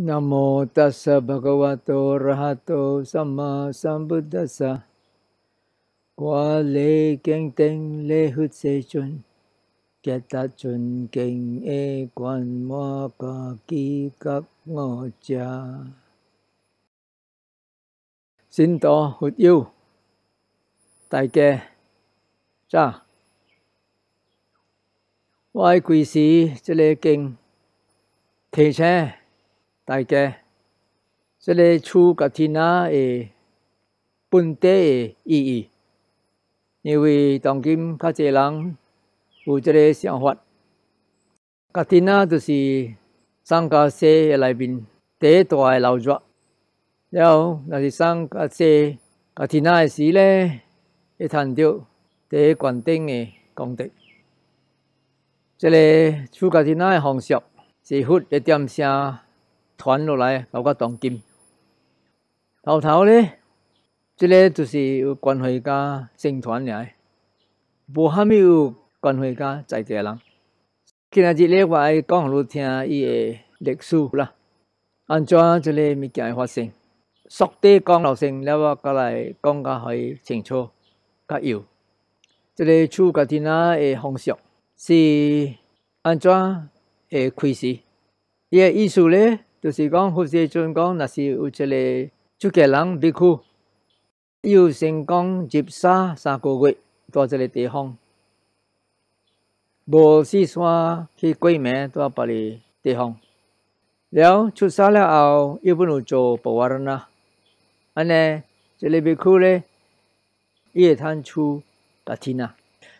Namo tassa bhagavato rahato samma sambuddhassa. Qua lê kinh tinh lê hút sê chun. Kẻ ta chun kinh e quan moa pa ki các ngọ cha. Xin to hút yêu Tại kè Cha. Ngoài quỷ sĩ cho lê kinh Thì xe 大家这个，出個天啊嘅本地嘅意义，因为当今較濟人有这个想法，個天啊就是上個世嘅內面第一大嘅老弱，然后若是上個世個天啊嘅時咧，會談到第一關頂嘅功德。这个出家天的方式是佛一点声传落来，到个当今。头头咧，这个就是有关系甲生传来，无虾米有关系甲在地人。今日日咧，我爱讲互你听伊个历史啦，安怎这个物件会发生？速地讲落先，了我过来讲甲互清楚甲有。这个出家天的方式。是安怎会开始？伊个意思咧， tu si gong hu si chun gong na si u che le chu ke lang di khu yu sing gong jip sa sa ko gwe to che le te hong bo si swa ki kwe me to pa le te hong liao chu sa la ao yu bu nu jo pa wa ra na ane che le bi khu le ye than chu katina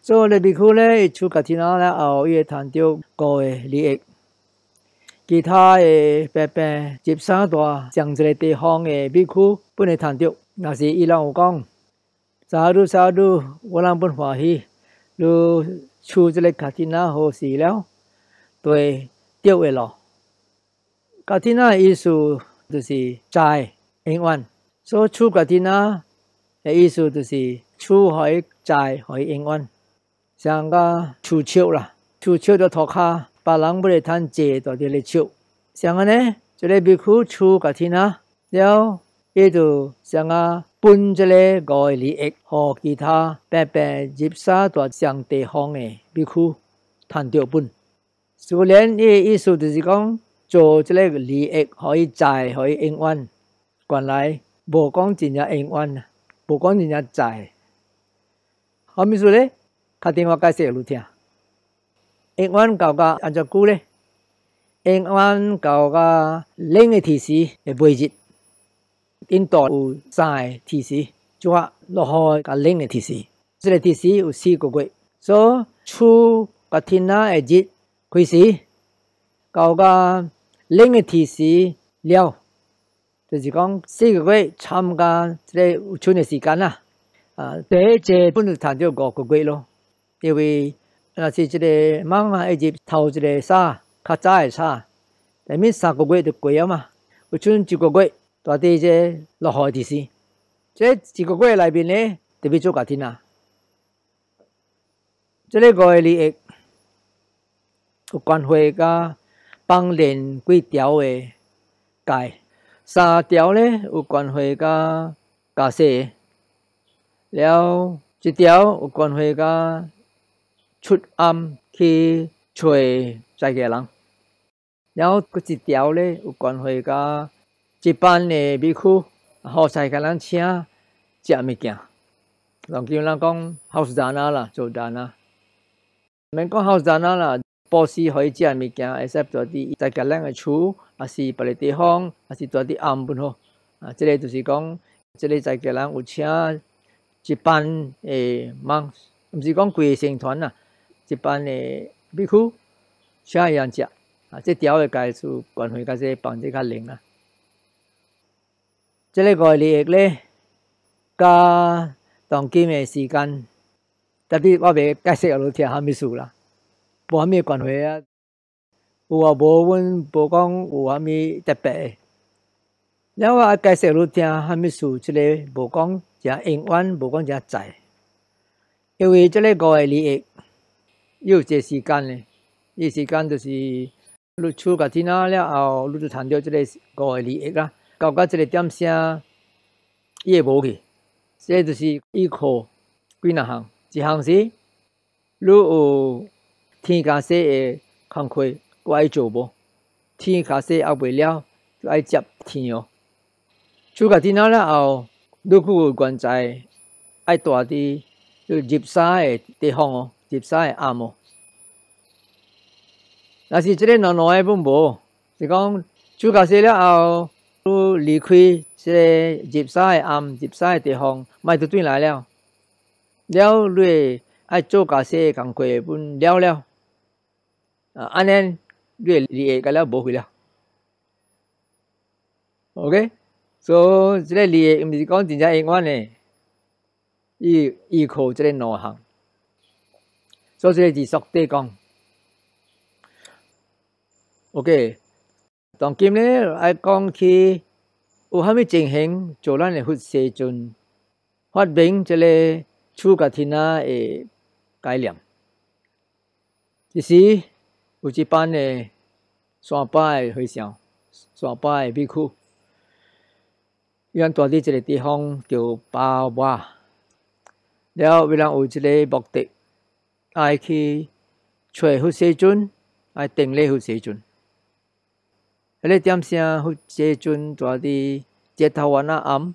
so le bi khu le chu katina la ao ye than tyo ko e li ek 其他的伯伯接三大上一个地方的比丘，本会谈到，若是伊人有讲，沙度沙度，我人本欢喜，如出这个家天啊好事了，对掉的咯。家天啊意思就是债永远，所以出家天啊的意思就是出海债海永远。像个出手啦，出手就拖卡， 발랑브레 단제 더딜리치오 상안에 저래 비쿠 추 같이나 려 얘도 상아 본절에 거리 액 허기타 빼빼 집사 더 상대 홍에 비쿠 탄디오분 수련 이 이수드지강 조절에 리액 허이 자이 허이 잉완 관라이 보강 진야 잉완 보강 진야 자이 အမျိုးလေခတင်ဝကစေလူတရား 永远搞个按照久咧，永远搞个零个提示会袂日。印度有三个提示，就话落雨甲零个提示。这个提示有四个月，所以初个天啊会日开始搞个零个提示了，就是讲四个月参加这个有春的时间啦。啊，第一节本就谈到五个月咯。因为 若是即个芒啊，一直头一个沙较早的沙，内面三个月就过啊嘛，有剩一个月大地这落雨的时，这一个月内面呢，特别做家庭啊，这个个利益有关系甲帮连几条的界，三条呢有关系甲假设，了一条有关系甲。 出暗去找在个人，然后嗰一条咧有关系甲一般的比丘，好在个人请食物件，人叫人讲好赞啊啦，做赞啊，免讲好赞啊啦，波斯可以食物件，except 做啲在个人嘅厝，还是别个地方，还是做啲暗本好，啊，这个就是讲，这个在个人有请一般诶忙，唔是讲规个成团啊。 一般的比丘请伊人食，啊，这条的解释关系甲这帮这较灵啊。这个个利益咧，甲当今的时间，特别我袂解释互你听虾米事啦，无虾米关系啊。有啊无，阮无讲有虾米特别。了我解释互你听虾米事，即个无讲正永远，无讲正在，因为这个个利益。有这时间呢，这时间就是你厝甲天啊了后，你就谈到即个五个利益啦，到到即个点声，伊会无去，这就是依靠几若项，一项是你有天加西的工课，我爱做无？天加西也未了，就爱接天哦。厝甲天啊了后，你有关在爱大啲，就入沙的地方哦，入沙的暗哦。若是即个暖暖诶本无，是讲煮咖西了后，都离开即个入沙诶暗入沙诶地方，卖就转来了。了你爱做咖西工课本了了，啊，安尼你利益个了无去了。OK，所以即个利益毋是讲真正永远诶，依依靠即个两项， 所以即个是属地讲。OK，当今咧爱讲起有虾米情形做咱诶佛世尊发明即个出家天啊诶概念，就是有一班诶三百诶和尚，三百诶比丘，伊安住伫一个地方叫巴瓦，了为了有一个目的， 爱去找佛世尊，爱定礼佛世尊。迄个点声，佛世尊住伫接头湾啊暗，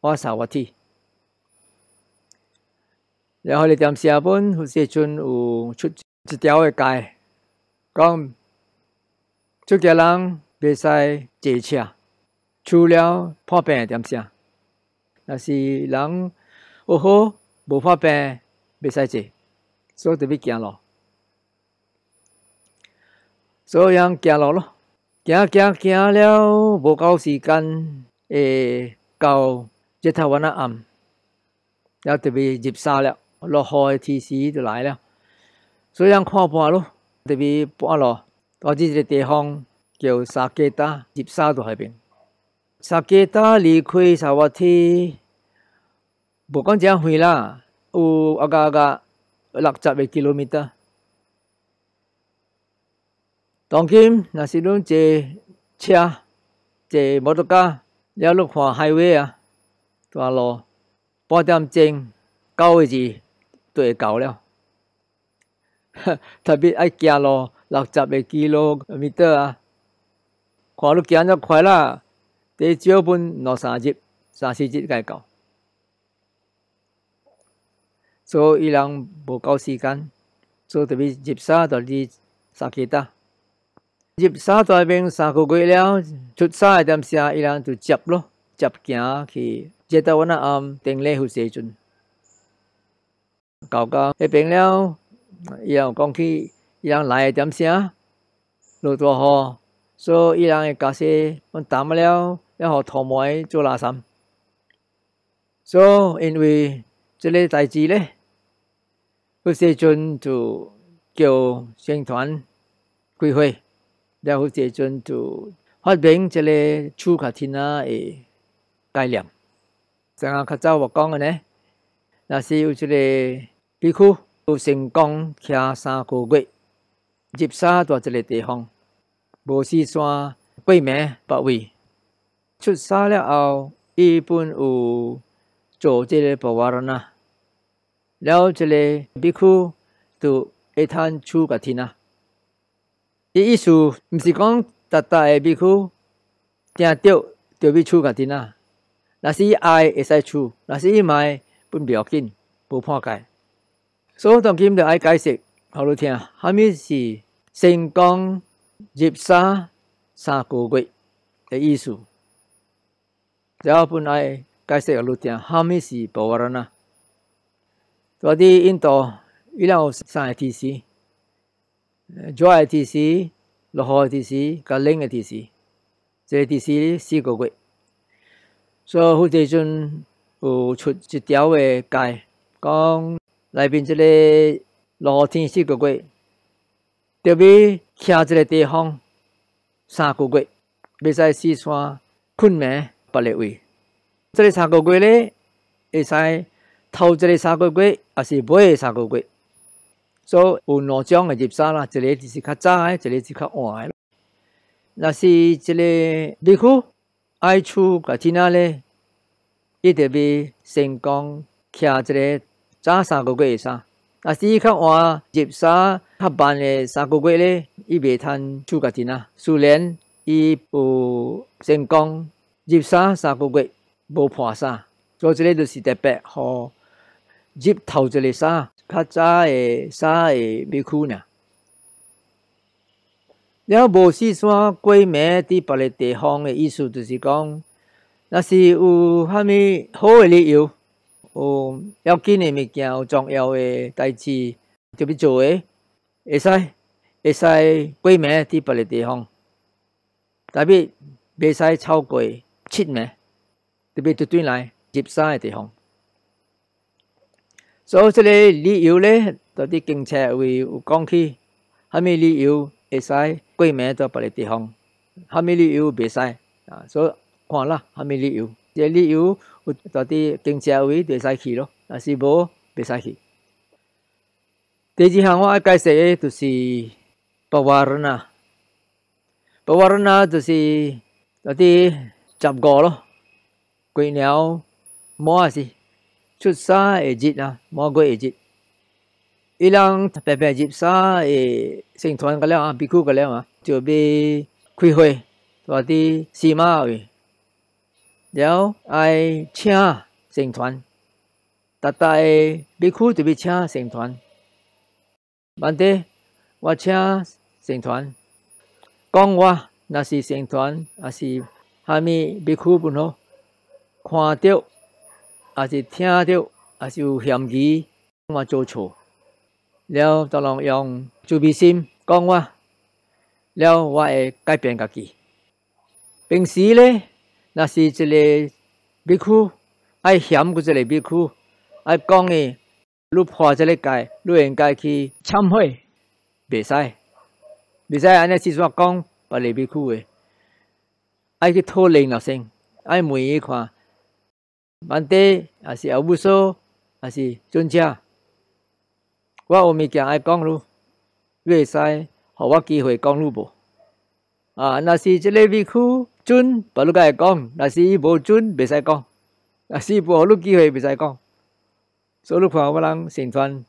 瓦萨瓦提。然后咧点声本，佛世尊有出一条诶街，讲出家人袂使坐车，除了破病点声。若是人有好无破病，袂使坐，所以特别行路，所以人行路咯。行行行了，无够时间，会到日头晚啊暗，了特别入沙了，落雨的天时就来了。所以人看半咯，特别半落，到这个地方叫沙基达，入沙到海边。沙基达离开沙瓦提，无讲真远啦，有啊个个六十个 kilometer。当今若是拢坐车、坐摩托车，了路看海尾啊，大路半点钟九个字就会到了。特别爱行路六十个基路米多啊，看你行得快啦，第少分两三日、三四日该到。所以伊人无够时间，所以特别入沙到你沙基达。入沙大边三个月了，出沙诶点声，伊人就接咯，接行去，接到阮那暗定礼佛世尊。到到迄边了，伊人讲起，伊人来诶点声，落大雨，所以伊人诶驾驶，阮淡了，了互土霾做垃圾。所以因为即个代志咧， 佛世尊就叫宣传开会。然后，这阵就发明这个出卡天啊的概念。像啊，较早我讲的呢，那是有一个比丘有成功骑三个月入沙到这个地方，无四山过名百位。出沙了后，伊本有做这个布瓦 罗那，了这个比丘就一摊出卡天啊。伊意思毋是讲达达诶比丘听着着要出家庭啊，若是伊爱会使出，若是伊卖本不要紧，无破戒。所以当今着爱解释，好你听，虾米是成功入沙三个月诶意思？只要本爱解释互你听，虾米是波瓦罗 我底印度一两有三个 T C，九 ITC，六号 ITC 跟零个 T C，这个 T C 四个国，所以乎这阵有出一条个戒，讲内边这个罗天四个国，特别徛这个地方三个国，未使四川、昆明、八里湾，这里三个国咧会使。头一个三个月，也是尾三个月。所以有两种嘅入沙啦，一个就是较早嘅，一个是较晚嘅。那是一个秘书爱出个天啊咧，伊特别成功徛一个早三个月以上。那是较晚入沙较晚嘅三个月咧，伊未通出个天啊。虽然伊有成功入沙三个月无破沙，所以这个就是特别好入头一个沙。较早诶沙诶秘区呢，了无四山过暝伫别个地方诶意思，就是讲，若是有虾米好诶理由，有要紧诶物件，有重要诶代志，特别做诶，会使会使过暝伫别个地方，特别袂使超过七暝，特别对对来入山诶地方。 所以这个理由咧，到底警察会有讲起，虾米理由会使过暝到别个地方，虾米理由袂使啊？所以看啦，虾米理由？这理由有到底警察会会使去咯，但是无袂使去。第二项我爱解释诶，就是巴瓦人啊，巴瓦人啊，就是到底十五咯，过鸟摸下是。 出沙诶日啊，魔鬼诶日，伊人白白入沙诶成团个了啊，比库个了啊，就被开会，或伫西马位，了爱请成团，大大诶比库就被请成团，万的我请成团，讲我那是成团，还是虾米比库本好，看到。 也是听到，也是有嫌疑，我做错，了就能用自卑心讲我，了我会改变家己。平时咧，那是一个秘书，爱嫌过一个秘书，爱讲诶，你破这个界，你应该去忏悔，袂使，袂使安尼直说讲，别个秘书诶，爱去讨领了先，爱问伊看。 万地也是阿无所，也是尊者。我有物件爱讲路，你会使互我机会讲路无？啊，若是即个委屈准，别路甲会讲；若是伊无准，袂使讲；若是无互你机会，袂使讲。所以你看我人成团，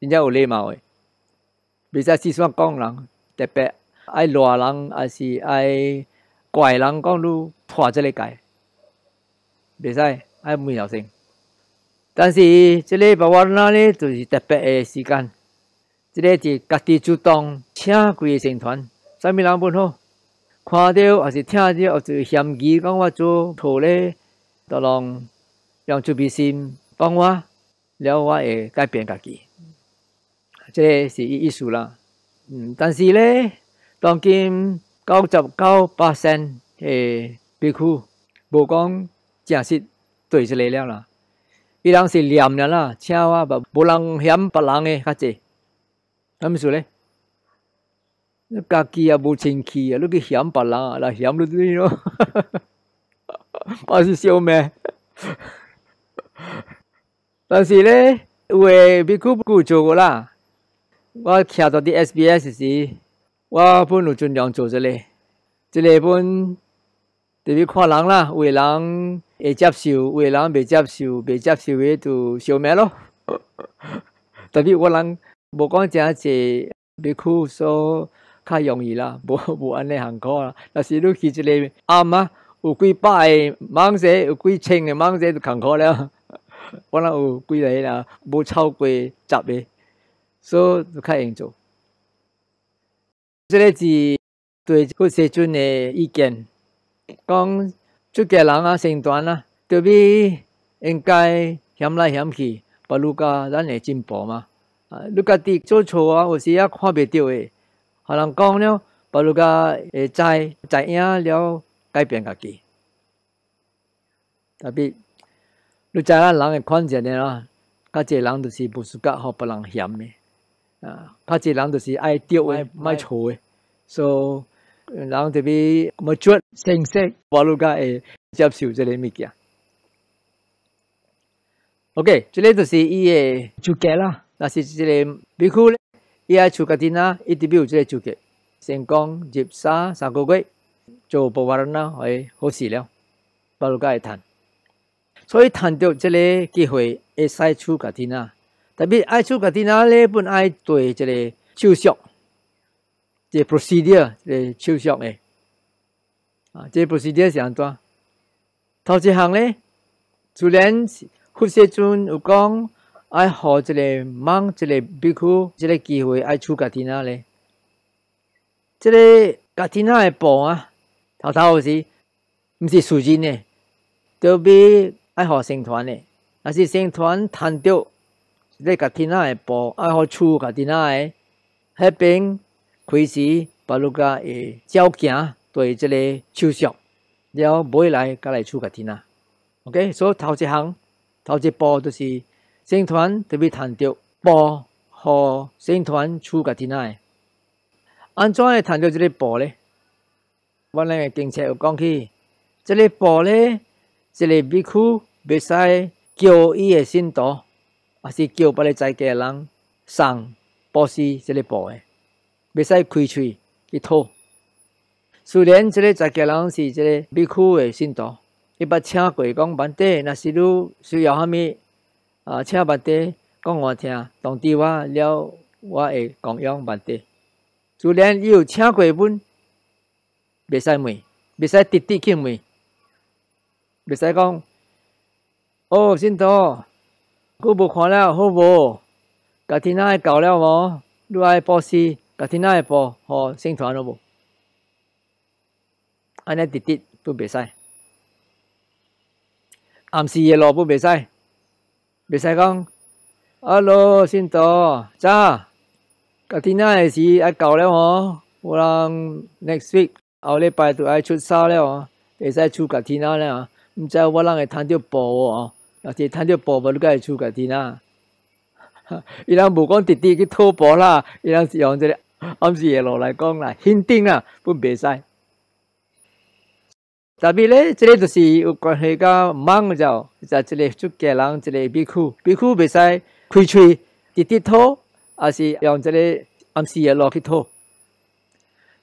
真正有礼貌诶，袂使四散讲人，特别爱乱人，还是爱怪人讲路破即个界。袂使爱问小心，但是即个把我那里就是特别诶时间，即个是家己主动请几个成团，啥物人本好，看到还是听到，或者嫌疑讲我做错咧，都让让自卑心帮我，了我会改变家己，即个是意思啦。嗯，但是咧，当今九十九八成诶悲苦，无讲。正是对一个了啦，伊人是念了啦，请我无无人嫌别人诶较济，啥物事咧？你家己也无清气啊，你去嫌别人啊，来嫌你对咯，我是笑咩？但是咧，有诶别久不做过啦，我徛到啲 SBS 时，我本有尽量做一个，一个本。特别看人啦，有诶人 会接受，有诶人未接受，未接受诶就消灭咯。特别我人无讲真济，别苦所较容易啦，无无安尼行苦啦。但是你去一个暗啊，有几百个蟒蛇，有几千个蟒蛇就艰苦了。我人有几个啦，无超过十个，所以就较容易做。这个是对副社长诶意见。讲出家人啊，成团啊，特别应该嫌来嫌去，把路家咱会进步嘛。啊，你家己做错啊，有时也看袂到诶。互人讲了，把路家会知知影了，改变家己。特别你知影人会看见的啦，较济人就是不是甲互别人嫌诶。啊，较济人就是爱丢诶，卖错诶，所以。然后特别冇做成识，我路家会接受这个物件。OK，这里就是伊个就解啦。 那是这个比库咧，伊爱出家庭啊，一直有这个主角，成功入沙三个月，做不完啦，会好事了，不如该谈。所以谈到这个机会，会使出家庭啊，特别爱出家庭啊咧，本爱对这个手续， 这 procedure 这手续诶，啊，这 procedure 是安怎？头一项咧，虽然佛世尊有讲。爱好这个忙这个比库这个机会爱出家庭啊咧，这个家庭啊的步啊，头头是毋是属人呢，都比爱好成团呢，那是成团谈到这个家庭啊的步爱好出家庭啊的，迄边开始把路家诶照行对这个手续，了买来甲来出家庭啊，OK，所以头一项头一步就是。社团特别谈到步和社团出个天爱，安怎会谈到这个步呢？我那个警察有讲起，这个步呢，这个比库袂使叫伊的信徒，还是叫别个在家人上布施这个步的，袂使开喙去吐。虽然这个在家人是这个比库的信徒，伊捌请过讲问题，若是你需要虾米？啊，请问题讲我听，当地我了，我会供养问题。就连有请过本，袂使问，袂使直直去问，袂使讲。哦，信徒，我无看了，好无？家天仔搞了无？你爱报施，家天仔报好宣传了无？安尼直直不袂使，暗时夜路不袂使。袂使讲，Hello，信徒，早，今天那是爱搞了哦，有人 next week 后礼拜就爱出沙了哦，会使出今天那了，毋知我人会趁着报哦，若是趁着报无，你该会出今天那。伊人无讲直直去吐报啦，伊人是用这个 暗时夜路来讲啦，肯定啦，不袂使。特别咧，这个就是有关系甲忙着，在这里出家人，这里比库，比库袂使开喙直直吐，还是用这个暗时的路去吐。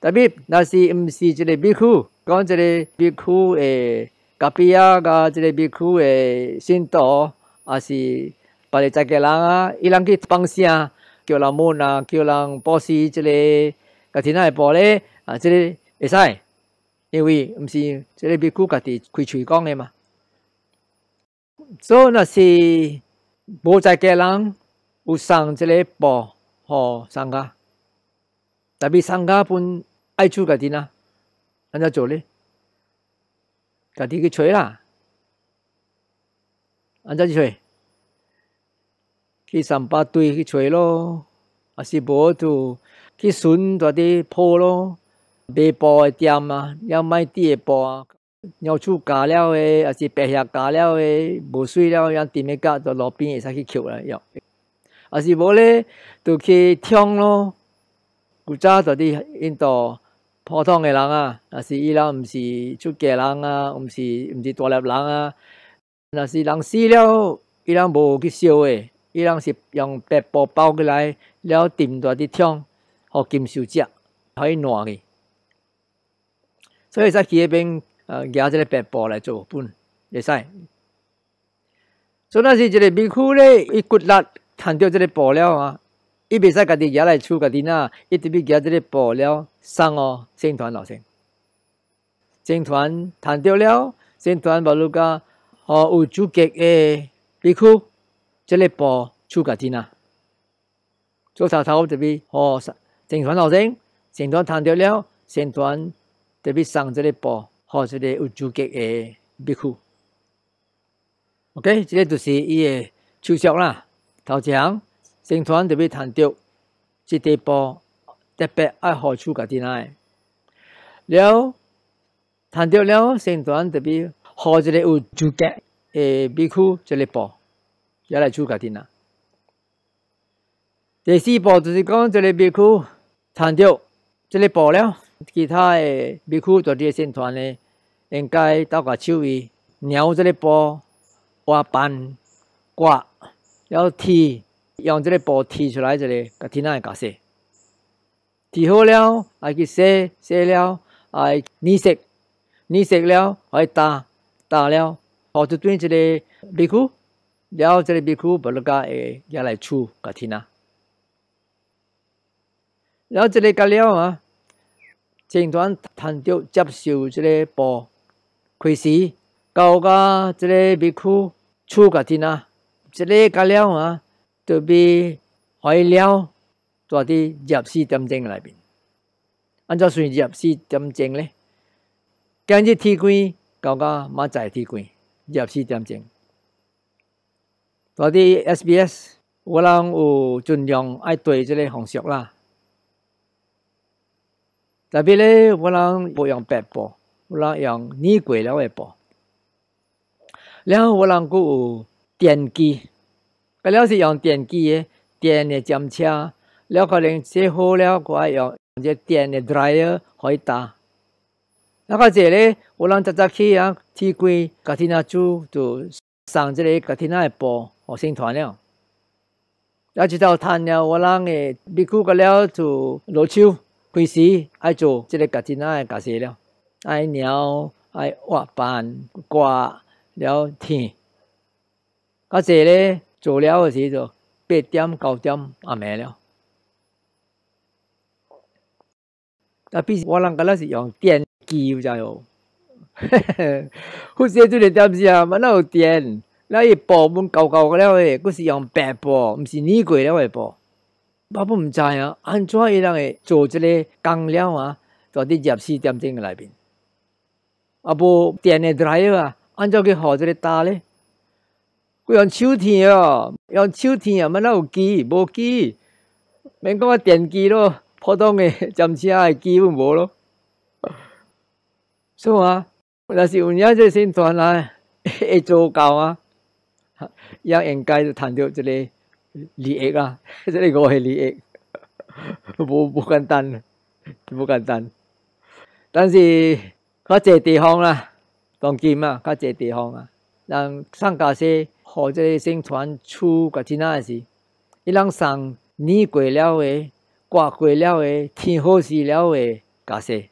特别那是毋是这个比库，讲这个比库诶，隔壁啊，甲这个比库诶信徒，还是别个在家人啊，伊人去放声， 叫人问啊，叫人保持这个个天爱保咧，啊，这个会使。因为毋是这个比库家己开喙讲的嘛，所以那是无在家人有送这个布和商家，特别商家本爱出家己呐，安怎做咧？家己去吹啦，安怎去吹？ 去三八堆去吹咯，还是无就去顺大啲铺咯？卖布的店啊，要卖底的布啊，鸟厝加了诶，还是白叶加了诶，无水了，要店诶加到路边会使去捡来要。还是无咧，就去抢咯。古早就伫印度普通诶人啊，若是伊人毋是出家人啊，毋是毋是大粒人啊，若是人死了，伊人无去烧诶，伊人是用白布包起来，了掂大啲抢，互金收食，可以烂去。所以在去迄边，呃，夹这个白布来做本，会使。所以那是这个皮裤咧，伊骨力看到这个布料啊，伊袂使家己夹来厝家己呐，伊特别夹这个布料送哦，宣团老师。宣团谈到了，宣团无如讲，哦，有主格诶皮裤， 这个布厝家己呐。做头头特别哦，宣团老师，宣团谈到了，宣团。特别送这个布，或者个有资格的皮裤。OK，这个就是伊的手续啦。头前宣传特别谈到，这块布特别爱好处家己来。了谈到了宣传特别或者个有资格的皮裤，这个布 也来处家己拿。第四步就是讲这个皮裤谈到这个布了。其他的米库做啲宣传呢，应该到个手艺，鸟这个布，画板挂，要剃，用这个布提出来，这个甲天仔甲洗，提好了，爱去洗，洗了，爱泥色，泥色了，爱打，打了，好就对这个皮裤，了这个皮裤，不如甲诶，也来处甲天仔。然后这个甲了啊，整团谈着接受这个布开始，到甲这个皮裤处甲天仔，这个甲了啊。就被海了，在啲入四点钟内边，按照顺入四点钟咧，今日天光，到个马仔天光，入四点钟。在啲 SBS，我人有尽量爱对这个方式啦。特别咧，我人不用白布，我人用泥鬼了嘅布，然后我人佮有电机。个了是用电机的电的针车，了可能洗好了，我爱用这电的 dryer 可以打。那个这里有人早早起啊，天光隔天啊煮就上这里隔天啊布 和生团了。要知道摊了，我人诶，米苦个了就落手开始爱做这个隔天啊家事了，爱鸟爱挖板刮了天，啊这里。做了的时候，八点九点也没了。啊，比我人个那是用电机有咋哟？好些做嚟点事啊？乜那有电？ 那一部本旧旧个了诶，嗰是用白布，唔是泥贵了诶布。我不唔知啊，安怎伊人会做这个工了啊？做啲入四点钟个内边，啊不电诶 dryer 啊，安怎去学这个打咧？用手天哦，用手天啊，乜哪有机？无机，免讲个电机咯，普通的针车的机本无咯。是啊，若是有影这新团来会做够啊， 也应该就谈到这个利益啊，这个五个利益，无无简单，无简单。但是较济地方啦，当今啊，较济地方啊，让上加些。或者生传出个真啊是，伊人上年过了诶，挂过了诶，天好时了诶，假设，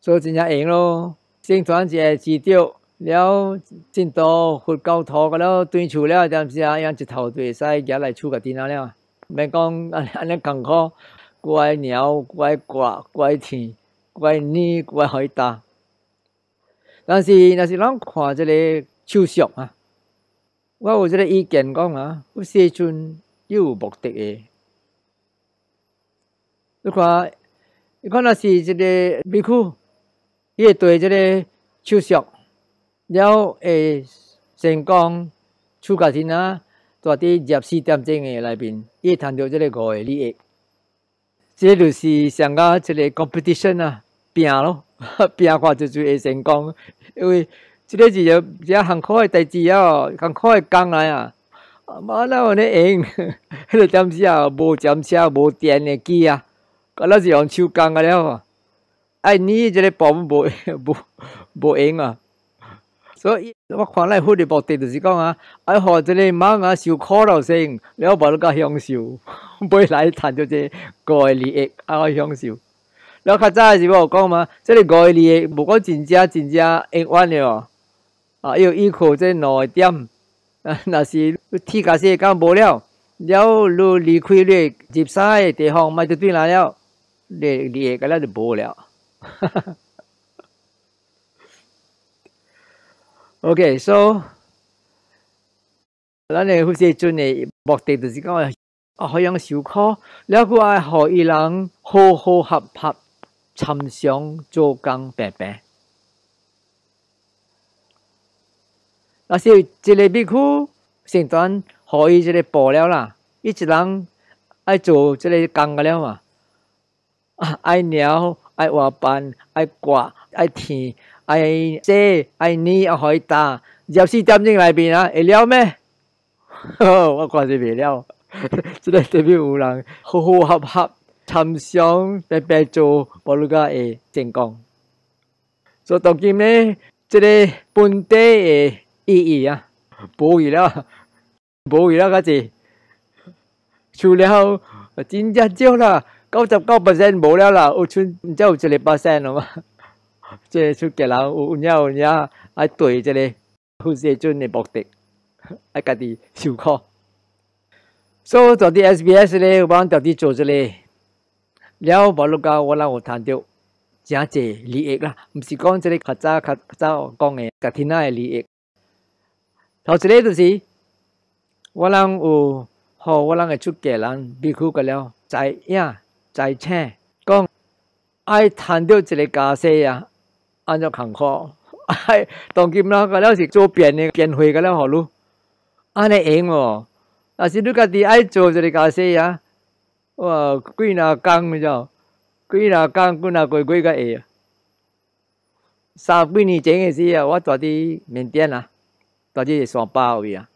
所以真正用咯。生传一个记着了，真多佛教徒个了，对厝了，点是啊？用一头对使夹来厝个真啊了，免讲安尼安尼艰苦，怪鸟，怪挂，怪天，怪年，怪海大。但是若是咱看这个手续啊。我有这个意见讲啊，有时阵有目的诶。你看，你看那是这个米库，伊会对这个手续了会成功出价钱啊，在啲入四点钟诶内边，伊谈到这个五个利益，这就是上个一个 competition 啊，拼咯，拼看就就会成功，因为。即个是有只行苦诶代志哦，行苦诶工来啊！妈那有咧用，迄个点子啊，无针车、无电诶机啊，个那是用手工个了。哎，你即个部分无无无用啊！所以我看来好的目的就是讲啊，爱互即个猫啊受苦劳先，了无你甲享受，未来赚着这个诶利益，爱享受。了较早是无讲嘛，即个五个利益，无讲真正真正永远诶哦。啊，要依靠这两点，啊，那是天家时间无了，了路离开咧入山的地方，咪就对来了，你你个那就无了。OK，so，咱诶呼吸准诶目的就是讲啊，好样受苦，了个爱互伊人好好合合参详做工平平。那是一个米库成团可以一个布了啦，伊一人爱做这个工个了嘛，啊，爱鸟，爱挖板，爱刮，爱填，爱洗，爱泥，啊，可以打，要四点钟内边啊，会了咩？我看是未了，这个特别有人好好合合参详，白白做，无如个会成功。所以当今呢，这个本地诶。意义啊，无语了，无语了，个字。 除了真正少啦，九十九 percent 无了啦，有剩只有一个 percent 了嘛。 即出家人有影有影，爱对即个护世尊的目的，爱家己受苦。所以到底 SBS 咧，我到底做即个，了无路到我人有谈到真济利益啦，毋是讲即个较早较早讲诶，家庭内利益。头一个就是，我人有互我人诶出家人比丘个了，在影在请讲爱谈到一个家世啊。按照坎坷，哎，当今啦，个了是做变的变会个了，好路，安尼用哦。但是你家己爱做这个家事呀，哇，几哪工你知？几哪工，几哪过几个月？三几年前的事啊，我住伫缅甸啊，住伫山巴位啊，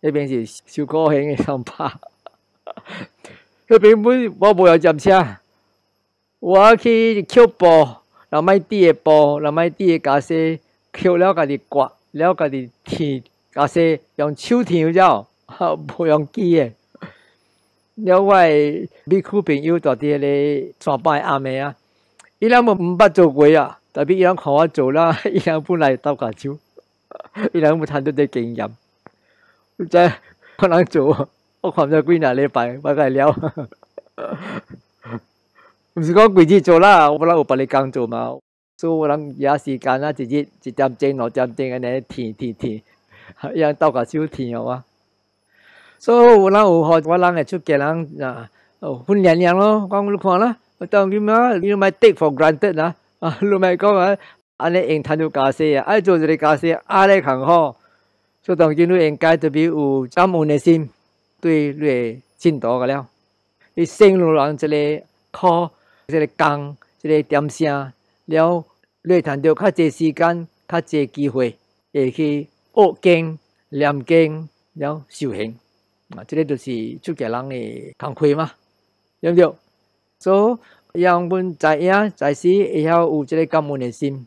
那边是收高兴的山巴，那边本我无要接车，我去捡布。 老麦地的布，老麦地的家私，捡了家己刮，了家己剃家私，用手剃了，不用机的。了我美区朋友在伫咧上班阿妹啊，伊人无毋捌做过啊，特别伊人看我做啦，伊人本来斗下手，伊人有谈到啲经验，即可能做，我看咗几廿礼拜，我该了。 毋是讲规日做啦，我有别你工做嘛，所以我人也时间啊，一日一点钟、两点钟安尼填填填，一样斗个手填好啊。所以有人有好，我人会出家人啊，训练练咯，讲你看啦，当今嘛，你咪 take for granted 啦，啊，你咪讲啊，安尼用谈到家事啊，爱做一个家事，安尼更好。所以当今你应该特别有感恩的心，对你进度个了，你生路人一个靠。 这个工，这个点声了，你谈到较济时间，较济机会，会去学经、念经了修行，啊，这个就是出家人的功课嘛，对不对？所以让阮在影在时会晓有这个感恩的心。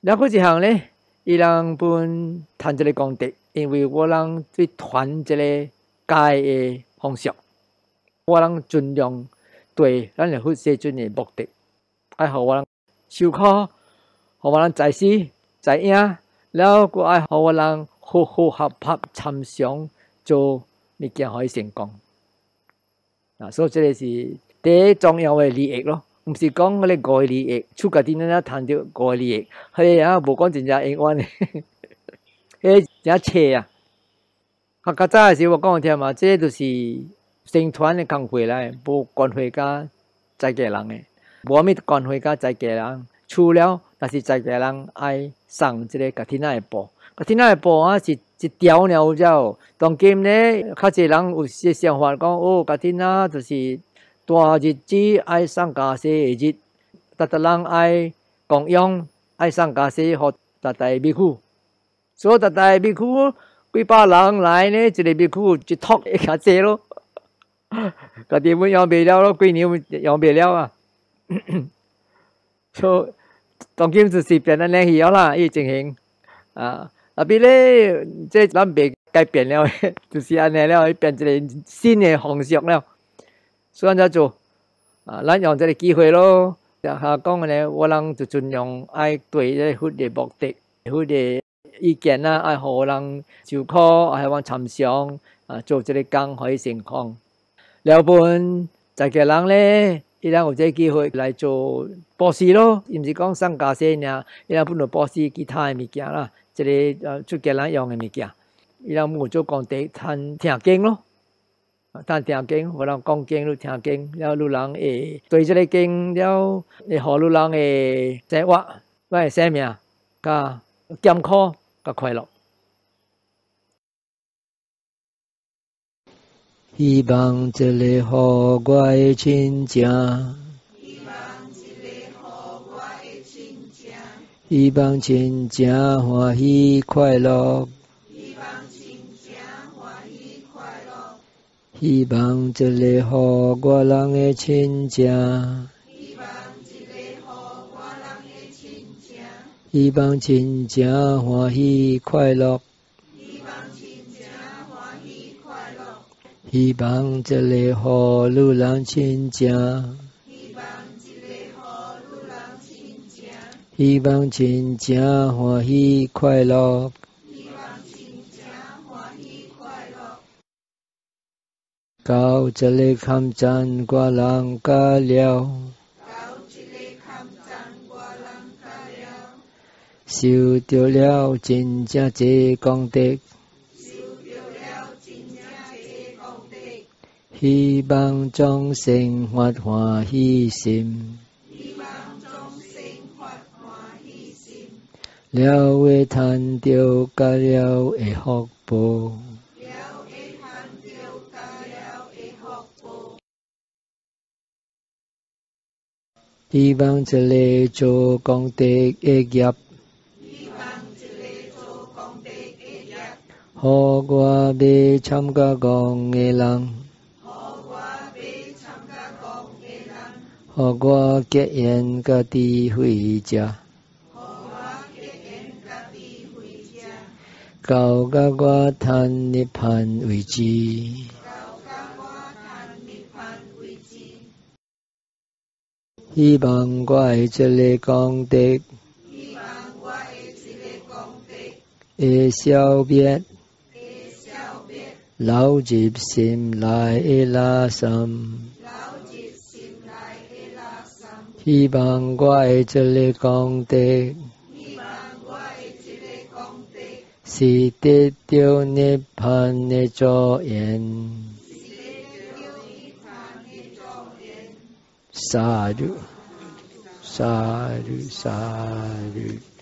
了后一项呢，伊让本谈这个功德，因为我人最团这个戒的方式，我人尽量。对，咱来佛世尊的目的，爱互我人受苦，互我人在世在影，了个爱互我人好好合合参详做物件可以成功。啊，所以这个是第一重要的利益咯，毋是讲嗰个外利益，出家啲人咧谈到外利益，系啊，无讲真正永远的，迄真切啊！啊，较早时我讲听嘛，这就是。成团的工会来，无关会甲在家人诶，无咩关会甲在家人。除了那是在家人爱送即个家庭内布，家庭内布啊是一条了有当今呢，较济人有些想法讲哦，家庭啊就是大日子爱送家私诶日，逐逐人爱供养爱送家私互逐大秘书，所以逐大秘书几百人来呢，一个秘书一托会较济咯。家己本养袂了咯，几年养袂了啊！所以当今就是变得难去啦，伊情形啊。啊，比咧，即咱袂改变了，就是安尼了，变一个新的方式了。所以安怎做啊？咱用这个机会咯，下讲咧，我人就尽量爱对咧佛的目的、佛的意见啊，爱互人受苦，爱往参详啊，做这个工可以成功。了本在家人咧，伊拉有这机会来做博士咯，毋是讲送家私尔，伊拉本来布施其他的物件啦，即个呃出家人用的物件，伊拉冇做功德，听听经咯，听听经，互人讲经，你听经，了路人会对即个经了，会互路人会生活，会生命，甲健康，甲快乐。希望这个好我的亲情，希望亲情，欢喜快乐，希望亲情欢喜快乐，希望这个好我的亲情，希望这个好我人的亲情，希望亲情欢喜快乐。希望这个好路人亲情，希望这个好路人亲情，希望亲情欢喜快乐，希望亲情欢喜快乐。到这个抗战我人甲了，到这个抗战我人甲了，受到了真正济功德，hy vọng trong sinh hoạt hòa hy sinh liao vi thần tiêu ca liao e học bồ hy vọng trở lệ cho công tế e nghiệp họ qua bi chăm ca gòn nghe lăng 我结缘甲智慧者，互我结缘甲智慧者，到甲我谈涅槃为止。到甲我谈涅槃为止。希望我的这个功德希望我的这个功德会消灭会消灭流入心内的垃圾。流入心内的垃圾。希望我的这个功德希望我的这个功德是得到涅槃的庄严。萨如萨如萨如。